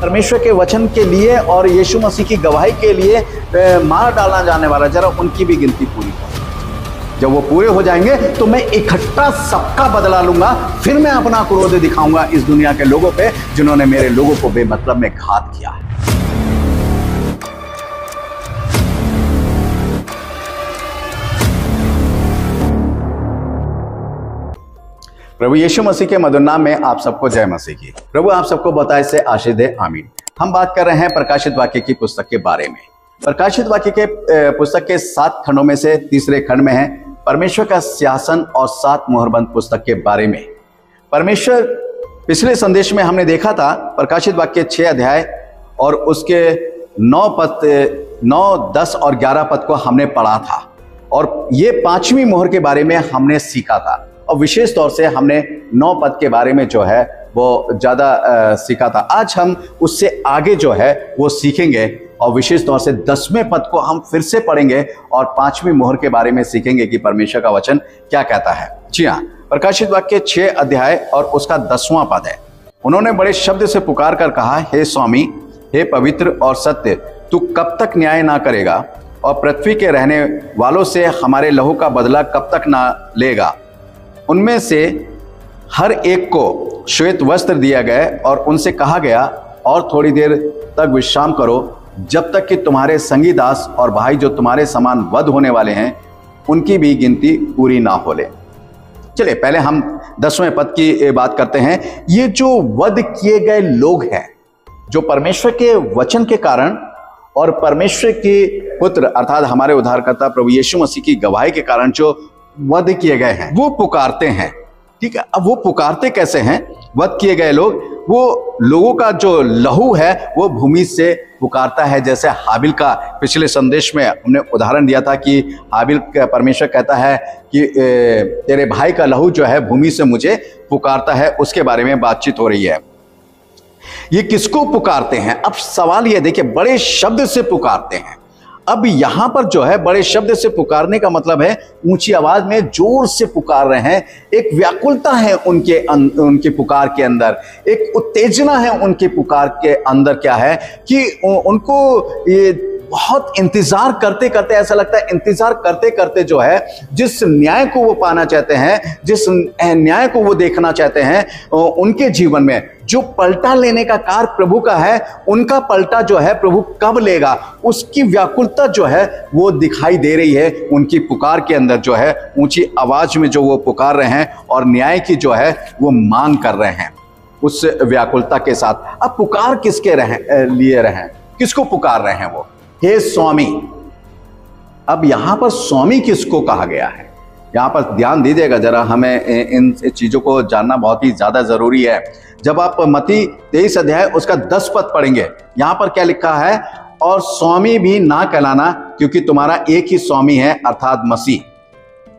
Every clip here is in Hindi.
परमेश्वर के वचन के लिए और यीशु मसीह की गवाही के लिए मार डालना जाने वाला जरा उनकी भी गिनती पूरी कर। जब वो पूरे हो जाएँगे तो मैं इकट्ठा सबका बदला लूँगा। फिर मैं अपना क्रोध दिखाऊँगा इस दुनिया के लोगों पे जिन्होंने मेरे लोगों को बेमतलब में घात किया है। प्रभु यीशु मसीह के मधुर नाम में आप सबको जय मसीह की। प्रभु आप सबको बताए से आशीष दे, आमीन। हम बात कर रहे हैं प्रकाशित वाक्य की पुस्तक के बारे में। प्रकाशित वाक्य के पुस्तक के सात खंडों में से तीसरे खंड में है, परमेश्वर का सियासन और सात मोहरबंद पुस्तक के बारे में। परमेश्वर, पिछले संदेश में हमने देखा था, प्रकाशित वाक्य छह अध्याय और उसके नौ पद, नौ, दस और ग्यारह पद को हमने पढ़ा था। और ये पांचवी मोहर के बारे में हमने सीखा था। और विशेष तौर से हमने नौ पद के बारे में जो है, वो ज़्यादा सीखा था। आज हम उससे आगे जो है, वो सीखेंगे और विशेष तौर से दसवें पद को हम फिर से पढ़ेंगे और पांचवी मोहर के बारे में सीखेंगे कि परमेश्वर का वचन क्या कहता है। जी हाँ प्रकाशित वाक्य छह अध्याय और उसका दसवां पद है। उन्होंने बड़े शब्द से पुकार कर कहा, हे स्वामी, हे पवित्र और सत्य, तू कब तक न्याय ना करेगा और पृथ्वी के रहने वालों से हमारे लहू का बदला कब तक ना लेगा? उनमें से हर एक को श्वेत वस्त्र दिया गया और उनसे कहा गया, और थोड़ी देर तक विश्राम करो, जब तक कि तुम्हारे संगी दास और भाई जो तुम्हारे समान वध होने वाले हैं, उनकी भी गिनती पूरी ना हो ले। चलिए, पहले हम दसवें पद की बात करते हैं। ये जो वध किए गए लोग हैं, जो परमेश्वर के वचन के कारण और परमेश्वर के पुत्र, अर्थात हमारे उद्धारकर्ता प्रभु यीशु मसीह की गवाही के कारण, जो वध किए गए हैं। वो पुकारते हैं। ठीक है? अब वो पुकारते कैसे हैं? वध किए गए लोग, वो लोगों का जो लहू है, वो भूमि से पुकारता है। जैसे हाबिल का पिछले संदेश में हमने उदाहरण दिया था कि हाबिल परमेश्वर कहता है कि तेरे भाई का लहू जो है, भूमि से मुझे पुकारता है। उसके बारे में बातचीत हो रही है। ये किसको पुकारते हैं? अब सवाल ये देखिए, बड़े शब्द से पुकारते हैं। अब यहाँ पर जो है बड़े शब्द से पुकारने का मतलब है ऊँची आवाज़ में ज़ोर से पुकार रहे हैं। एक व्याकुलता है उनके अन, उनके पुकार के अंदर। एक उत्तेजना है उनके पुकार के अंदर क्या है कि उनको ये बहुत इंतज़ार करते करते ऐसा लगता है, इंतज़ार करते करते जो है, जिस न्याय को वो पाना चाहते हैं, जिस न्याय को वो देखना चाहते हैं उनके जीवन में, जो पलटा लेने का कार्य प्रभु का है, उनका पलटा जो है प्रभु कब लेगा, उसकी व्याकुलता जो है, वो दिखाई दे रही है, उनकी पुकार के अंदर जो है, ऊँची आवाज़ में जो वो पुकार रहे हैं और न्याय की जो है, वो मांग कर रहे हैं, उस व्याकुलता के साथ। अब पुकार किसके रहे लिए रहे हैं? किसको पुकार रहे हैं वो? हे स्वामी, अब यहाँ पर स्वामी किसको कहा गया है? यहाँ पर ध्यान दीजिएगा जरा, हमें इन चीज़ों को जानना बहुत ही ज़्यादा ज़रूरी है। जब आप मती तेईस अध्याय, उसका दस पद पढ़ेंगे, यहाँ पर क्या लिखा है? और स्वामी भी ना कहलाना, क्योंकि तुम्हारा एक ही स्वामी है, अर्थात मसीह।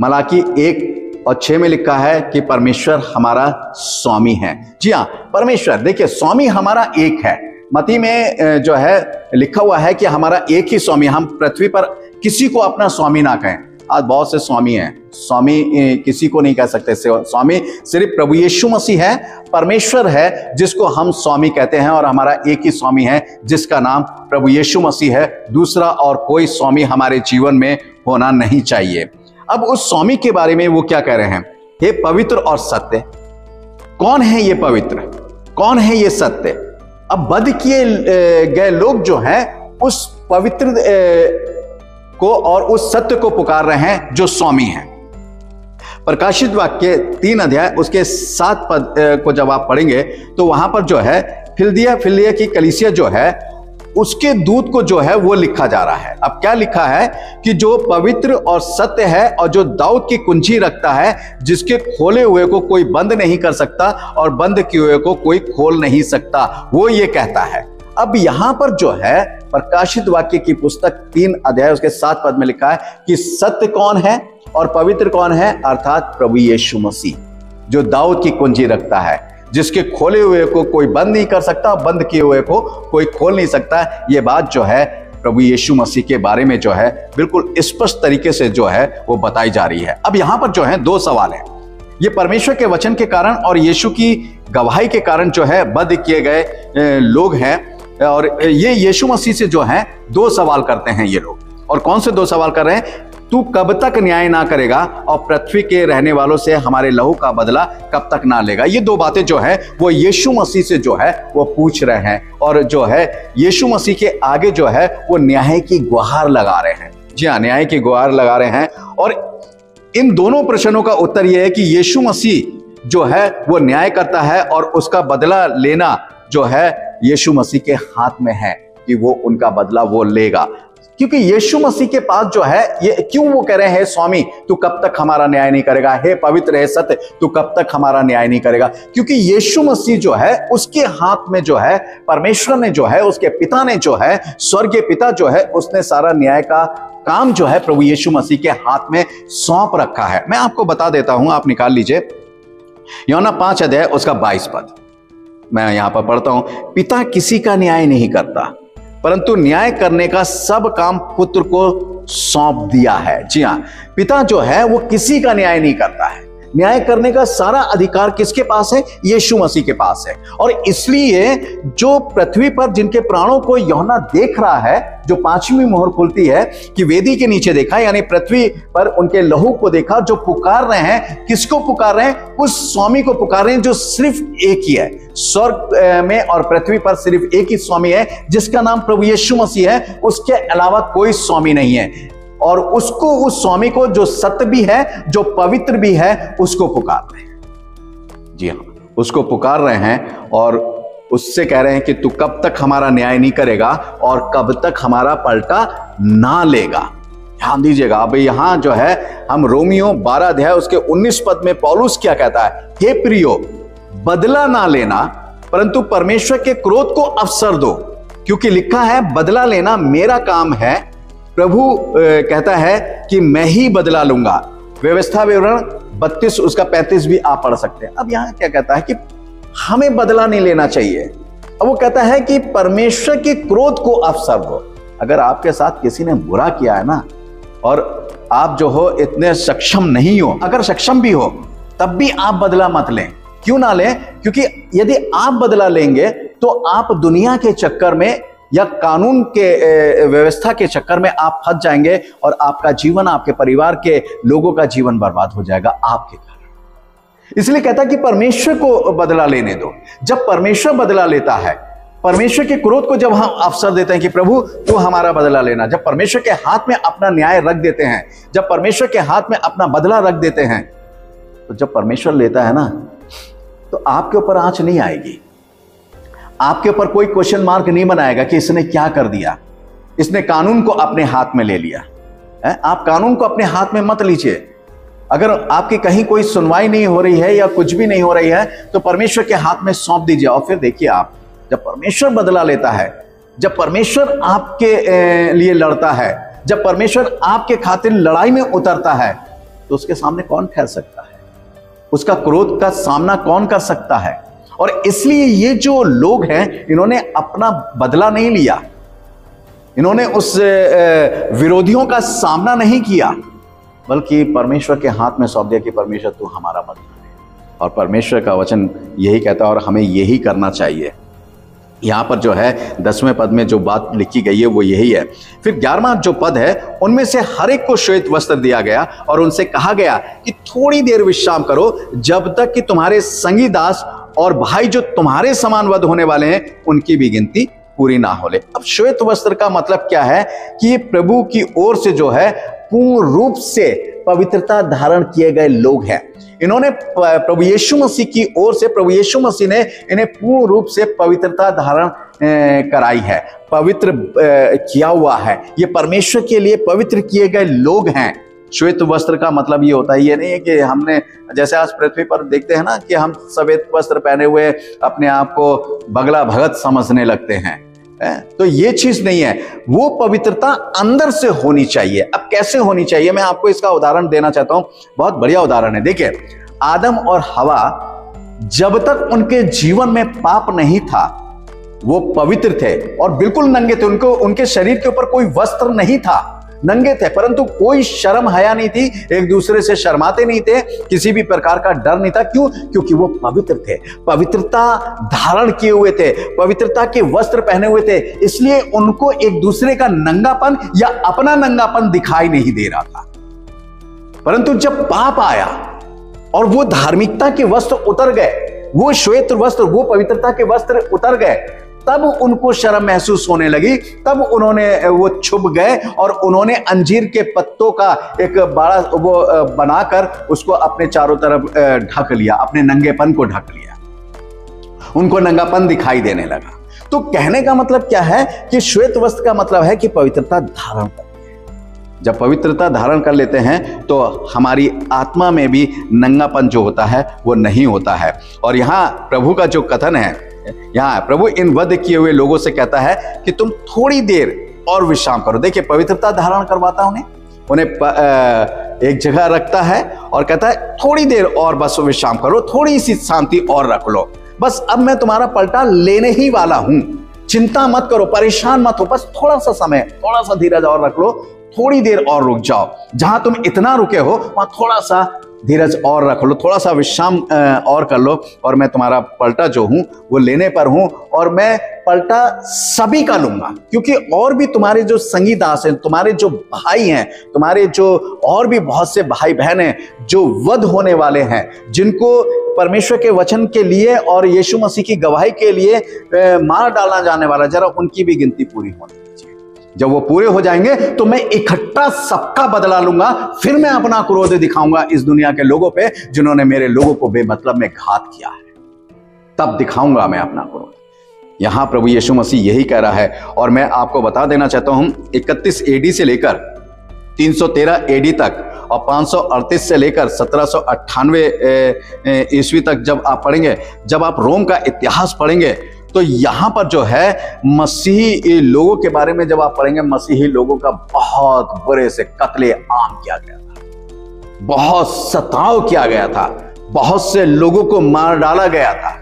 मलाकी एक और छह में लिखा है कि परमेश्वर हमारा स्वामी है। जी हाँ परमेश्वर, देखिए, स्वामी हमारा एक है। मती में जो है, लिखा हुआ है कि हमारा एक ही स्वामी, हम पृथ्वी पर किसी को अपना स्वामी ना कहें। आज बहुत से स्वामी हैं। स्वामी किसी को नहीं कह सकते। स्वामी सिर्फ़ प्रभु यीशु मसीह है, परमेश्वर है, जिसको हम स्वामी कहते हैं और हमारा एक ही स्वामी है, जिसका नाम प्रभु यीशु मसीह है। दूसरा और कोई स्वामी हमारे जीवन में होना नहीं चाहिए। अब उस स्वामी के बारे में वो क्या कह रहे हैं? हे पवित्र और सत्य, कौन है ये पवित्र? कौन है ये सत्य? अब बद किए गए लोग जो हैं, उस पवित्र को और उस सत्य को पुकार रहे हैं, जो स्वामी हैं। प्रकाशित वाक्य तीन अध्याय, उसके सात पद को जब आप पढ़ेंगे तो वहाँ पर जो है, फिलदिया फिलदिया की कलिसिया जो है उसके दूत को जो है वो लिखा जा रहा है। अब क्या लिखा है कि जो पवित्र और सत्य है और जो दाऊद की कुंजी रखता है, जिसके खोले हुए को कोई बंद नहीं कर सकता और बंद किए हुए को कोई खोल नहीं सकता, वो ये कहता है। अब यहाँ पर जो है, प्रकाशित वाक्य की पुस्तक तीन अध्याय, उसके सात पद में लिखा है कि सत्य कौन है और पवित्र कौन है? अर्थात प्रभु यीशु मसीह, जो दाऊद की कुंजी रखता है। जिसके खोले हुए को कोई बंद नहीं कर सकता, बंद किए हुए को कोई खोल नहीं सकता। ये बात जो है, प्रभु यीशु मसीह के बारे में जो है, बिल्कुल स्पष्ट तरीके से जो है, वो बताई जा रही है। अब यहाँ पर जो है, दो सवाल है। ये परमेश्वर के वचन के कारण और यीशु की गवाही के कारण जो है, बद किए गए लोग हैं। और ये यीशु मसीह से जो है, दो सवाल करते हैं ये लोग। और कौन से दो सवाल कर रहे हैं? तू कब तक न्याय ना करेगा और पृथ्वी के रहने वालों से हमारे लहू का बदला कब तक ना लेगा? ये दो बातें जो है, वो यीशु मसीह से जो है, वो पूछ रहे हैं और जो है, यीशु मसीह के आगे जो है, वो न्याय की गुहार लगा रहे हैं। जी हाँ न्याय की गुहार लगा रहे हैं और इन दोनों प्रश्नों का उत्तर यह है कि यीशु मसीह जो है, वो न्याय करता है और उसका बदला लेना जो है, यीशु मसीह के हाथ में है कि वो उनका बदला वो लेगा। क्योंकि यीशु मसीह के पास जो है, ये क्यों वो कह रहे हैं स्वामी, तू कब तक हमारा न्याय नहीं करेगा? हे पवित्र, है सत्य, तू कब तक हमारा न्याय नहीं करेगा? क्योंकि यीशु मसीह जो है, उसके हाथ में जो है, परमेश्वर ने जो है, उसके पिता ने जो है, स्वर्गीय पिता जो है, उसने सारा न्याय का काम जो है, प्रभु यीशु मसीह के हाथ में सौंप रखा है। मैं आपको बता देता हूँ, आप निकाल लीजिए। योना पाँच अध्याय, उसका बाईस पद। मैं यहाँ पर पढ़ता हूँ, पिता किसी का न्याय नहीं करता परंतु न्याय करने का सब काम पुत्र को सौंप दिया है। जी हाँ पिता जो है, वो किसी का न्याय नहीं करता है। न्याय करने का सारा अधिकार किसके पास है? यीशु मसीह के पास है। और इसलिए जो पृथ्वी पर जिनके प्राणों को यौना देख रहा है, जो पांचवी मोहर खुलती है, कि वेदी के नीचे देखा, यानी पृथ्वी पर उनके लहू को देखा, जो पुकार रहे हैं, किसको पुकार रहे हैं? उस स्वामी को पुकार रहे हैं, जो सिर्फ़ एक ही है। स्वर्ग में और पृथ्वी पर सिर्फ़ एक ही स्वामी है, जिसका नाम प्रभु यीशु मसीह है। उसके अलावा कोई स्वामी नहीं है। और उसको उस स्वामी को जो सत्य भी है, जो पवित्र भी है, उसको पुकार रहे हैं। जी हाँ उसको पुकार रहे हैं और उससे कह रहे हैं कि तू कब तक हमारा न्याय नहीं करेगा और कब तक हमारा पलटा ना लेगा। ध्यान दीजिएगा, अब यहाँ जो है, हम रोमियो बारह अध्याय उसके 19 पद में पौलुस क्या कहता है? हे प्रियो, बदला ना लेना, परंतु परमेश्वर के क्रोध को अवसर दो, क्योंकि लिखा है, बदला लेना मेरा काम है प्रभु कहता है कि मैं ही बदला लूँगा। व्यवस्था विवरण बत्तीस, उसका पैंतीस भी आप पढ़ सकते हैं। अब यहाँ क्या कहता है कि हमें बदला नहीं लेना चाहिए। अब वो कहता है कि परमेश्वर के क्रोध को अवसर हो अगर आपके साथ किसी ने बुरा किया है ना, और आप जो हो इतने सक्षम नहीं हो, अगर सक्षम भी हो, तब भी आप बदला मत लें। क्यों ना लें? क्योंकि यदि आप बदला लेंगे तो आप दुनिया के चक्कर में या कानून के व्यवस्था के चक्कर में आप फंस जाएँगे और आपका जीवन, आपके परिवार के लोगों का जीवन बर्बाद हो जाएगा आपके कारण। इसलिए कहता है कि परमेश्वर को बदला लेने दो। जब परमेश्वर बदला लेता है, परमेश्वर के क्रोध को जब हम अवसर देते हैं कि प्रभु, तू हमारा बदला लेना। जब परमेश्वर के हाथ में अपना न्याय रख देते हैं, जब परमेश्वर के हाथ में अपना बदला रख देते हैं तो जब परमेश्वर लेता है ना तो आपके ऊपर आँच नहीं आएगी। आपके ऊपर कोई क्वेश्चन मार्क नहीं बनाएगा कि इसने क्या कर दिया। इसने कानून को अपने हाथ में ले लिया। है? आप कानून को अपने हाथ में मत लीजिए। अगर आपकी कहीं कोई सुनवाई नहीं हो रही है या कुछ भी नहीं हो रही है तो परमेश्वर के हाथ में सौंप दीजिए। और फिर देखिए आप, जब परमेश्वर बदला लेता है, जब परमेश्वर आपके लिए लड़ता है, जब परमेश्वर आपके खातिर लड़ाई में उतरता है तो उसके सामने कौन ठहर सकता है? उसका क्रोध का सामना कौन कर सकता है? और इसलिए ये जो लोग हैं, इन्होंने अपना बदला नहीं लिया। इन्होंने उस विरोधियों का सामना नहीं किया, बल्कि परमेश्वर के हाथ में सौंप दिया कि परमेश्वर, तू हमारा बदला है और परमेश्वर का वचन यही कहता है, और हमें यही करना चाहिए। यहाँ पर जो है, दसवें पद में जो बात लिखी गई है, वो यही है। फिर ग्यारहवा जो पद है, उनमें से हर एक को श्वेत वस्त्र दिया गया, और उनसे कहा गया कि थोड़ी देर विश्राम करो, जब तक कि तुम्हारे संगी दास और भाई जो तुम्हारे समान वध होने वाले हैं, उनकी भी गिनती पूरी ना हो ले। अब श्वेत वस्त्र का मतलब क्या है कि प्रभु की ओर से जो है, पूर्ण रूप से पवित्रता धारण किए गए लोग हैं। इन्होंने प्रभु यीशु मसीह की ओर से, प्रभु यीशु मसीह ने इन्हें पूर्ण रूप से पवित्रता धारण कराई है। पवित्र किया हुआ है। ये परमेश्वर के लिए पवित्र किए गए लोग हैं। श्वेत वस्त्र का मतलब ये होता है, ये नहीं है कि हमने, जैसे आज पृथ्वी पर देखते हैं ना कि हम सफ़ेद वस्त्र पहने हुए अपने आप को बगला भगत समझने लगते हैं? तो ये चीज़ नहीं है। वो पवित्रता अंदर से होनी चाहिए। अब कैसे होनी चाहिए? मैं आपको इसका उदाहरण देना चाहता हूँ। बहुत बढ़िया उदाहरण है। देखिए, आदम और हवा जब तक उनके जीवन में पाप नहीं था, वो पवित्र थे और बिल्कुल नंगे थे। उनको, उनके शरीर के ऊपर कोई वस्त्र नहीं था। नंगे थे, परंतु कोई शर्म हया नहीं थी, एक दूसरे से शर्माते नहीं थे, किसी भी प्रकार का डर नहीं था। क्यों? क्योंकि वो पवित्र थे, पवित्रता धारण किए हुए थे, पवित्रता के वस्त्र पहने हुए थे, इसलिए उनको एक दूसरे का नंगापन या अपना नंगापन दिखाई नहीं दे रहा था। परंतु जब पाप आया और वो धार्मिकता के वस्त्र उतर गए, वो श्वेत वस्त्र, वो पवित्रता के वस्त्र उतर गए तब उनको शर्म महसूस होने लगी। तब उन्होंने वो छुप गए और उन्होंने अंजीर के पत्तों का एक बड़ा, वो बनाकर उसको अपने चारों तरफ़ ढक लिया, अपने नंगेपन को ढक लिया। उनको नंगापन दिखाई देने लगा। तो कहने का मतलब क्या है कि श्वेत वस्त्र का मतलब है कि पवित्रता धारण कर जब पवित्रता धारण कर लेते हैं तो हमारी आत्मा में भी नंगापन जो होता है, वो नहीं होता है। और यहाँ प्रभु का जो कथन है यहाँ प्रभु, इन वध किए हुए लोगों से कहता है कि तुम थोड़ी देर और विश्राम करो। देखिए, पवित्रता धारण करवाता उन्हें। उन्हें एक जगह रखता है और कहता है, थोड़ी देर और बस विश्राम करो, थोड़ी सी शांति और रख लो। बस अब मैं तुम्हारा पलटा लेने ही वाला हूँ। चिंता मत करो, परेशान मत हो, बस थोड़ा सा समय, थोड़ा सा धीरज और रख लो थोड़ी देर और रुक जाओ। जहाँ तुम इतना रुके हो, वहाँ थोड़ा सा धीरज और रख लो थोड़ा सा विश्राम और कर लो। और मैं तुम्हारा पलटा जो हूँ, वो लेने पर हूँ और मैं पलटा सभी का लूँगा। क्योंकि और भी तुम्हारे जो संगी दास हैं, तुम्हारे जो भाई हैं, तुम्हारे जो और भी बहुत से भाई बहन हैं, जो वध होने वाले हैं, जिनको परमेश्वर के वचन के लिए और यीशु मसीह की गवाही के लिए मार डालना जाने वाला, जरा उनकी भी गिनती पूरी होनी जब वो पूरे हो जाएँगे तो मैं इकट्ठा सबका बदला लूँगा, फिर मैं अपना क्रोध दिखाऊँगा इस दुनिया के लोगों पे जिन्होंने मेरे लोगों को बेमतलब में घात किया है। तब दिखाऊँगा मैं अपना क्रोध। यहाँ प्रभु यीशु मसीह यही कह रहा है, और मैं आपको बता देना चाहता हूँ 31 एडी से लेकर 313 एडी तक और 538 से लेकर सत्रह ईस्वी तक जब आप पढ़ेंगे, जब आप रोम का इतिहास पढ़ेंगे तो यहाँ पर जो है, मसीही लोगों के बारे में जब आप पढ़ेंगे, मसीही लोगों का बहुत बुरे से कत्ले आम किया गया था। बहुत सताव किया गया था। बहुत से लोगों को मार डाला गया था।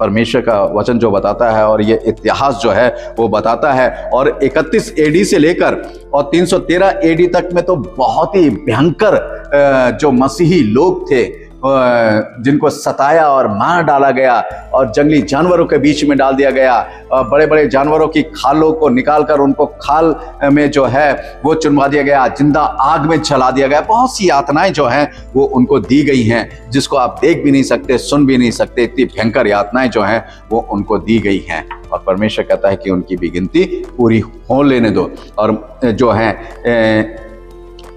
परमेश्वर का वचन जो बताता है और ये इतिहास जो है, वो बताता है। और 31 एडी से लेकर और 313 एडी तक में तो बहुत ही भयंकर जो मसीही लोग थे जिनको सताया और मार डाला गया और जंगली जानवरों के बीच में डाल दिया गया। और बड़े बड़े जानवरों की खालों को निकाल कर उनको खाल में जो है वो चुनवा दिया गया, ज़िंदा आग में जला दिया गया। बहुत सी यातनाएँ जो हैं वो उनको दी गई हैं, जिसको आप देख भी नहीं सकते, सुन भी नहीं सकते। इतनी भयंकर यातनाएँ जो हैं वो उनको दी गई हैं और परमेश्वर कहता है कि उनकी भी गिनती पूरी हो लेने दो। और जो है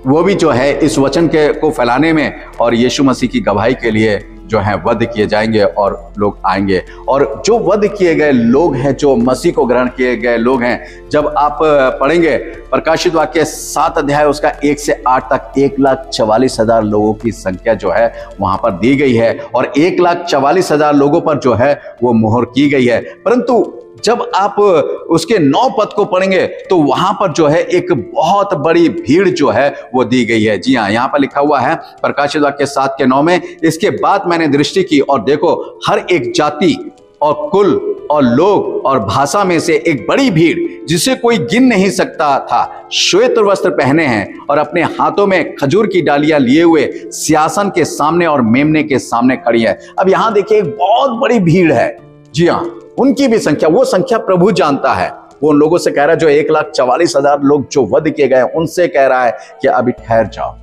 वो भी जो है इस वचन के को फैलाने में और यीशु मसीह की गवाही के लिए जो है वध किए जाएँगे और लोग आएँगे। और जो वध किए गए लोग हैं, जो मसीह को ग्रहण किए गए लोग हैं, जब आप पढ़ेंगे, प्रकाशित वाक्य सात अध्याय, उसका एक से आठ तक एक लाख चवालीस हज़ार लोगों की संख्या जो है वहाँ पर दी गई है। और एक लाख चवालीस हज़ार लोगों पर जो है वो मोहर की गई है। परंतु जब आप उसके नौ पद को पढ़ेंगे तो वहाँ पर जो है एक बहुत बड़ी भीड़ जो है वो दी गई है। जी हाँ यहाँ पर लिखा हुआ है प्रकाशित वाक्य सात के नौ में, इसके बाद मैंने दृष्टि की और देखो, हर एक जाति और कुल और लोग और भाषा में से एक बड़ी भीड़, जिसे कोई गिन नहीं सकता था। श्वेत वस्त्र पहने हैं और अपने हाथों में खजूर की डालियाँ लिए हुए सियासन के सामने और मेमने के सामने खड़ी है। अब यहाँ देखिए, एक बहुत बड़ी भीड़ है। जी हाँ। उनकी भी संख्या, वो संख्या प्रभु जानता है। वो उन लोगों से कह रहा है, जो एक लाख चवालीस हज़ार लोग जो वध किए गए उनसे कह रहा है कि अभी ठहर जाओ।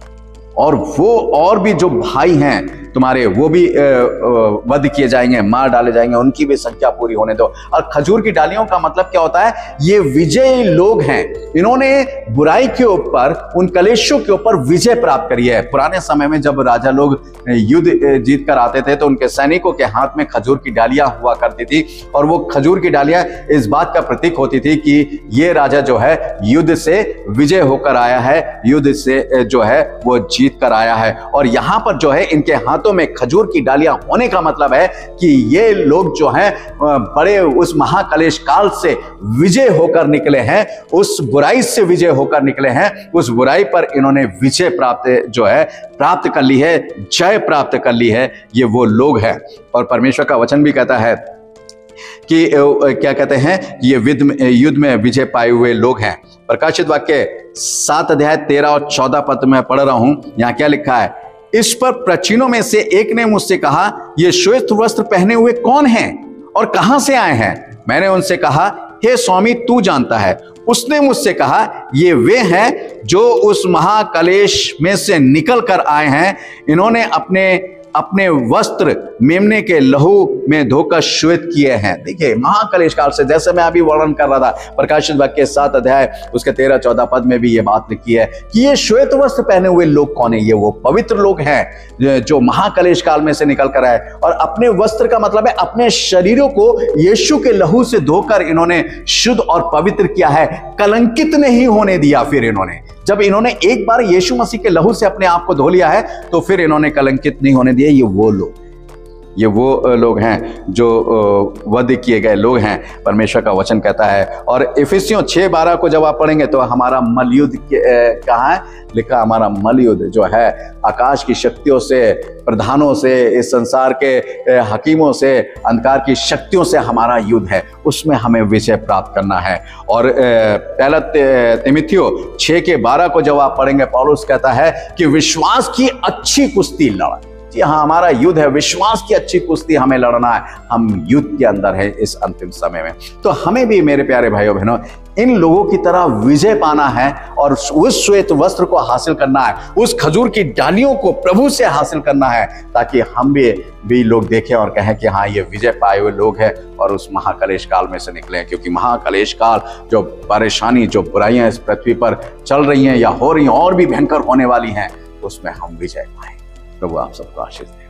और वो और भी जो भाई हैं, तुम्हारे, वो भी वध किए जाएँगे, मार डाले जाएँगे, उनकी भी संख्या पूरी होने दो। और खजूर की डालियों का मतलब क्या होता है? ये विजयी लोग हैं। इन्होंने बुराई के ऊपर, उन कलेशों के ऊपर विजय प्राप्त करी है। पुराने समय में जब राजा लोग युद्ध जीत कर आते थे तो उनके सैनिकों के हाथ में खजूर की डालियाँ हुआ करती थी। और वो खजूर की डालियाँ इस बात का प्रतीक होती थी कि ये राजा जो है, युद्ध से विजय होकर आया है। युद्ध से जो है, वो जीत कर आया है। और यहाँ पर जो है, इनके हाथों में खजूर की डालियाँ होने का मतलब है कि ये लोग जो हैं बड़े उस महाकलेश काल से विजय होकर निकले हैं, उस बुराई से विजय होकर निकले हैं, उस बुराई पर इन्होंने विजय प्राप्त, जो है, प्राप्त कर ली है, जय प्राप्त कर ली है, ये वो लोग हैं। और परमेश्वर का वचन भी कहता है कि क्या कहते हैं, ये में युद्ध में विजय पाए हुए लोग हैं। प्रकाशित वाक्य, सात अध्याय तेरह और चौदह पद में पढ़ रहा हूँ, यहाँ क्या लिखा है? इस पर प्रचीनों में से एक ने मुझसे कहा, ये श्वेत वस्त्र पहने हुए कौन हैं और कहाँ से आए हैं? मैंने उनसे कहा, हे स्वामी, तू जानता है। उसने मुझसे कहा, ये वे हैं जो उस महाकलेश में से निकल कर आए हैं। इन्होंने अपने अपने वस्त्र मेमने के लहू में धोकर श्वेत किए हैं। देखिए, महाकलेश काल से जैसे मैं अभी वर्णन कर रहा था प्रकाशित वाक्य के सात अध्याय, उसके तेरह, चौदह पद में भी ये बात लिखी है कि ये श्वेत वस्त्र पहने हुए लोग कौन है? ये वो पवित्र लोग हैं जो महाकलेश काल में से निकल कर आए। और अपने वस्त्र का मतलब है अपने शरीरों को यीशु के लहू से धोकर इन्होंने शुद्ध और पवित्र किया है। कलंकित नहीं होने दिया फिर इन्होंने। जब इन्होंने एक बार यीशु मसीह के लहू से अपने आप को धो लिया है तो फिर इन्होंने कलंकित नहीं होने दिया। ये वो लोग। ये वो लोग हैं जो वध किए गए लोग हैं। परमेश्वर का वचन कहता है, और इफिसियों छह बारह को जब आप पढ़ेंगे तो हमारा मलयुद्ध कहाँ है? लिखा हमारा मलयुद्ध जो है, आकाश की शक्तियों से, प्रधानों से, इस संसार के हकीमों से, अंधकार की शक्तियों से हमारा युद्ध है। उसमें हमें विजय प्राप्त करना है। और पहला तिमिथियो छः के बारह को जब आप पढ़ेंगे, पॉलुस कहता है कि विश्वास की अच्छी कुश्ती लड़ा जी हाँ हमारा युद्ध है, विश्वास की अच्छी कुश्ती, हमें लड़ना है। हम युद्ध के अंदर है इस अंतिम समय में। तो हमें भी, मेरे प्यारे भाइयों बहनों इन लोगों की तरह विजय पाना है और उस श्वेत वस्त्र को हासिल करना है, उस खजूर की डालियों को प्रभु से हासिल करना है, ताकि हम भी भी लोग देखें और कहें कि हाँ ये विजय पाए हुए लोग हैं और उस महाकलेश काल में से निकले क्योंकि महाकलेश काल जो परेशानी, जो बुराइयाँ इस पृथ्वी पर चल रही हैं या हो रही हैं, और भी भयंकर होने वाली हैं, उसमें हम विजय पाए प्रभु आप सबको आशीष दें।